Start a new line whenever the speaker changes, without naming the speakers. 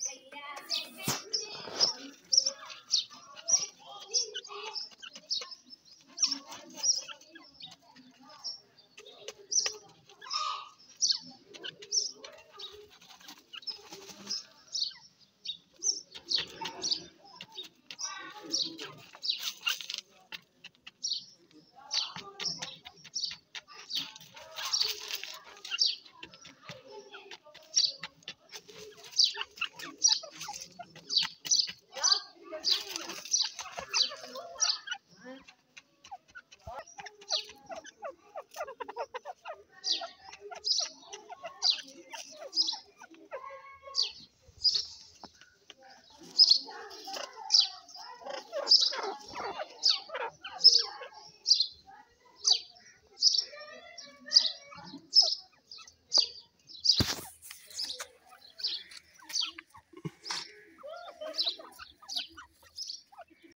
கையிலே